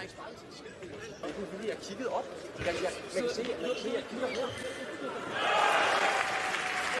Det er fordi, jeg kiggede op. Jeg, jeg, jeg kan se, at jeg kigger her.